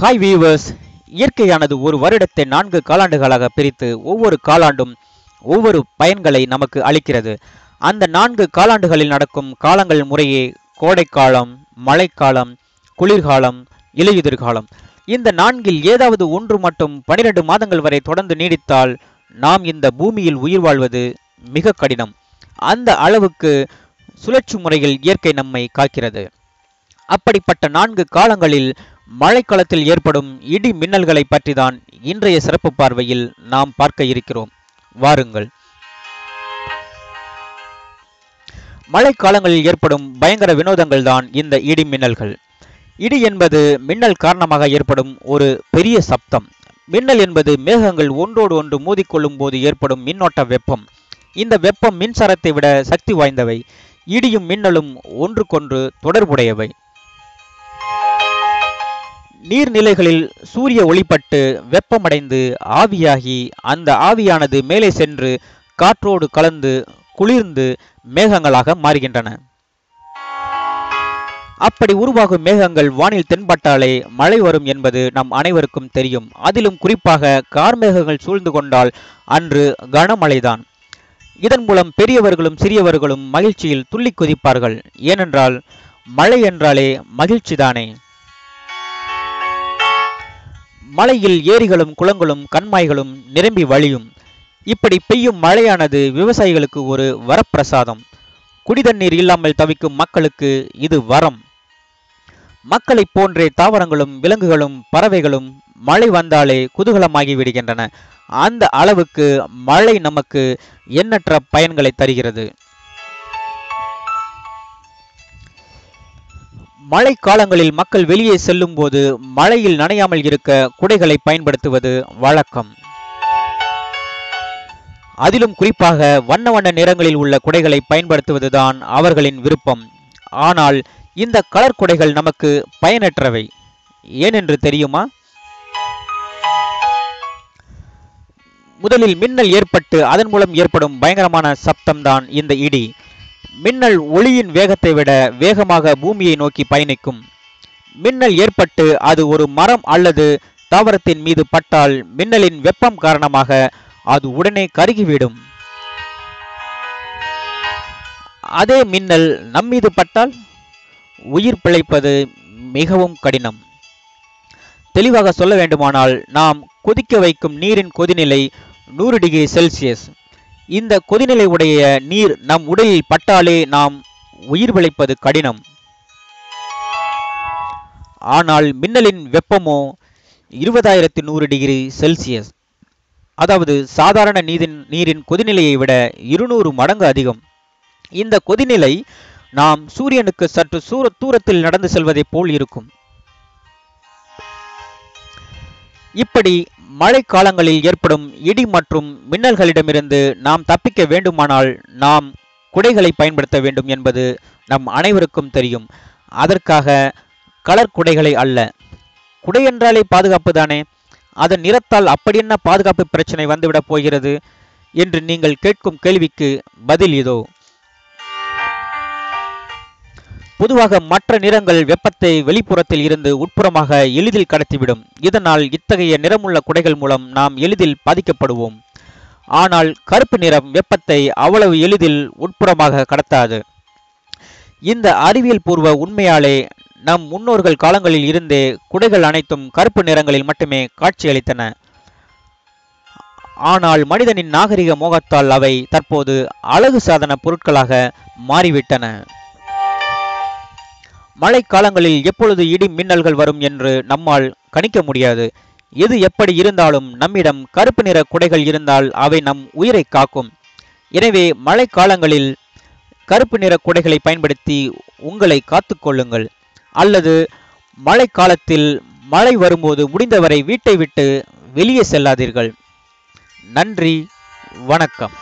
Hi viewers இயற்கையானது ஒரு வருடத்தை நான்கு காலாண்டுகளாக பிரித்து ஒவ்வொரு காலாண்டும் ஒவ்வொரு பயன்களை நமக்கு அளிக்கிறது. அந்த நான்கு காலாண்டுகளில் நடக்கும் காலங்கள் முறையே கோடைக்காலம் மழைக்காலம் குளிர்காலம் இலையுதிர்காலம். இந்த நான்கில் ஏதாவது ஒன்று மட்டும் பனிரெண்டு மாதங்கள் வரை தொடர்ந்து நீடித்தால் நாம் இந்த பூமியில் உயிர் வாழ்வது மிக கடினம். அந்த அளவுக்கு சுழற்சி முறையில் இயற்கை நம்மை காக்கிறது. அப்படிப்பட்ட நான்கு காலங்களில் மழைக்காலத்தில் ஏற்படும் இடி மின்னல்களை பற்றிதான் இன்றைய சிறப்பு பார்வையில் நாம் பார்க்க இருக்கிறோம். வாருங்கள். மழைக்காலங்களில் ஏற்படும் பயங்கர வினோதங்கள் தான் இந்த இடி மின்னல்கள். இடி என்பது மின்னல் காரணமாக ஏற்படும் ஒரு பெரிய சப்தம். மின்னல் என்பது மேகங்கள் ஒன்றோடு ஒன்று மோதிக்கொள்ளும் போது ஏற்படும் மின்னோட்ட வெப்பம். இந்த வெப்பம் மின்சாரத்தை விட சக்தி வாய்ந்தவை. இடியும் மின்னலும் ஒன்றுக்கொன்று தொடர்புடையவை. நீர்நிலைகளில் சூரிய ஒளிப்பட்டு வெப்பமடைந்து ஆவியாகி அந்த ஆவியானது மேலே சென்று காற்றோடு கலந்து குளிர்ந்து மேகங்களாக மாறுகின்றன. அப்படி உருவாகும் மேகங்கள் வானில் தென்பட்டாலே மழை வரும் என்பது நம் அனைவருக்கும் தெரியும். அதிலும் குறிப்பாக கார்மேகங்கள் சூழ்ந்து கொண்டால் அன்று கனமழைதான். இதன் மூலம் பெரியவர்களும் சிறியவர்களும் மகிழ்ச்சியில் துள்ளி குதிப்பார்கள். ஏனென்றால் மழை என்றாலே மகிழ்ச்சிதானே? மழையில் ஏரிகளும் குளங்களும் கண்மாய்களும் நிரம்பி வழியும். இப்படி பெய்யும் மழையானது விவசாயிகளுக்கு ஒரு வரப்பிரசாதம். குடிதண்ணீர் இல்லாமல் தவிக்கும் மக்களுக்கு இது வரம். மக்களைப் போன்றே தாவரங்களும் விலங்குகளும் பறவைகளும் மழை வந்தாலே குதூகலமாகி விடுகின்றன அந்த அளவுக்கு மழை நமக்கு எண்ணற்ற பயன்களை தருகிறது. மழை காலங்களில் மக்கள் வெளியே செல்லும் போது மழையில் நனையாமல் இருக்க குடைகளை பயன்படுத்துவது வழக்கம். அதிலும் குறிப்பாக வண்ண வண்ண நிறங்களில் உள்ள குடைகளை பயன்படுத்துவதுதான் அவர்களின் விருப்பம். ஆனால் இந்த கலர் குடைகள் நமக்கு பயனற்றவை. ஏனென்று தெரியுமா? முதலில் மின்னல் ஏற்பட்டு அதன் மூலம் ஏற்படும் பயங்கரமான சப்தம்தான் இந்த இடி. மின்னல் ஒளியின் வேகத்தை விட வேகமாக பூமியை நோக்கி பயணிக்கும். மின்னல் ஏற்பட்டு அது ஒரு மரம் அல்லது தாவரத்தின் மீது பட்டால் மின்னலின் வெப்பம் காரணமாக அது உடனே கருகிவிடும். அதே மின்னல் நம்மீது பட்டால் உயிர் பிழைப்பது மிகவும் கடினம். தெளிவாக சொல்ல வேண்டுமானால் நாம் கொதிக்க வைக்கும் நீரின் கொதிநிலை நூறு டிகிரி செல்சியஸ். இந்த கொதிநிலை உடைய நீர் நம் உடலில் பட்டாலே நாம் உயிர் பிழைப்பது கடினம். ஆனால் மின்னலின் வெப்பமோ இருபதாயிரத்தி நூறு டிகிரி செல்சியஸ். அதாவது சாதாரண நீரின் நீரின் கொதிநிலையை விட இருநூறு மடங்கு அதிகம். இந்த கொதிநிலை நாம் சூரியனுக்கு சற்று சூர தூரத்தில் நடந்து செல்வதைப் போல் இருக்கும். இப்படி மழை காலங்களில் ஏற்படும் இடி மற்றும் மின்னல்களிடமிருந்து நாம் தப்பிக்க வேண்டுமானால் நாம் குடைகளை பயன்படுத்த வேண்டும் என்பது நம் அனைவருக்கும் தெரியும். அதற்காக கலர் குடைகளை அல்ல. குடை என்றாலே பாதுகாப்பு தானே? அதன் நிறத்தால் அப்படி என்ன பாதுகாப்பு பிரச்சனை வந்துவிடப் போகிறது? என்று நீங்கள் கேட்கும் கேள்விக்கு பதில் இதோ. பொதுவாக மற்ற நிறங்கள் வெப்பத்தை வெளிப்புறத்தில் இருந்து உட்புறமாக எளிதில் கடத்திவிடும். இதனால் இத்தகைய நிறமுள்ள குடைகள் மூலம் நாம் எளிதில் பாதிக்கப்படுவோம். ஆனால் கருப்பு நிறம் வெப்பத்தை அவ்வளவு எளிதில் உட்புறமாக கடத்தாது. இந்த அறிவியல் பூர்வ உண்மையாலே நம் முன்னோர்கள் காலங்களில் இருந்தே குடைகள் அனைத்தும் கருப்பு நிறங்களில் மட்டுமே காட்சியளித்தன ஆனால் மனிதனின் நாகரிக மோகத்தால் அவை தற்போது அழகு சாதன பொருட்களாக மாறிவிட்டன. மழை காலங்களில் எப்பொழுது இடி மின்னல்கள் வரும் என்று நம்மால் கணிக்க முடியாது. எது எப்படி இருந்தாலும் நம்மிடம் கருப்பு நிற குடைகள் இருந்தால் அவை நம் உயிரை காக்கும். எனவே மழை காலங்களில் கருப்பு நிற குடைகளை பயன்படுத்தி உங்களை காத்துக்கொள்ளுங்கள் அல்லது மழை காலத்தில் மழை வரும்போது முடிந்தவரை வீட்டை விட்டு வெளியே செல்லாதீர்கள். நன்றி வணக்கம்.